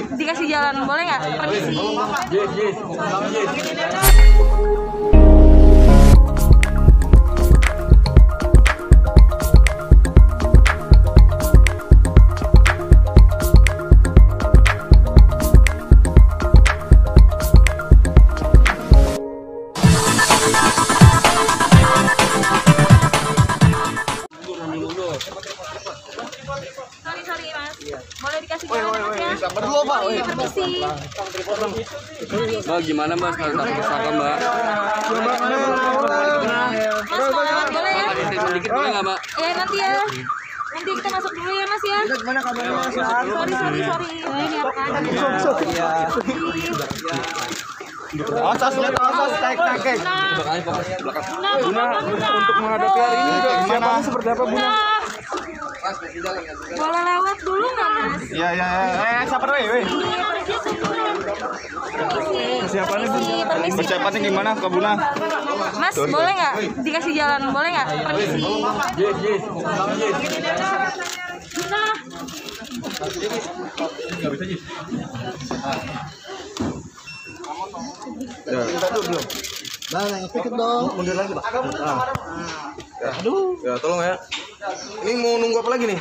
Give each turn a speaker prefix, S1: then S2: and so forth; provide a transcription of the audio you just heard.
S1: dikasih jalan boleh nggak? Permisi. sorry sorry boleh dikasih jalan mas ya
S2: Berdua pak.
S1: Iya, permisi
S3: Mbak gimana mbak? Kalau tak tersangka mbak?
S1: mas mohon boleh ya?
S3: Ada statement dikit boleh nggak mbak?
S1: ya nanti ya. Nanti kita masuk dulu ya mas ya.
S2: Gimana kabarnya mas?
S1: sorry sorry sorry oh, ini apa keadaan
S2: Asas lihat asas
S1: Buna,
S2: Untuk menghadapi hari ini gimana? Seperti apa Buna?
S1: Boleh lewat dulu nggak mas
S2: Iya iya. Eh siapa weh weh? Persiapannya. Persiapannya gimana ke Buna?
S1: Mas, boleh nggak dikasih jalan? Boleh nggak? Permisi. Nah,
S2: Kita dulu belum. Bang, yang dong. Mundur lagi, Pak. Aduh.
S3: Ya tolong ya. Ini mau nunggu apa lagi nih?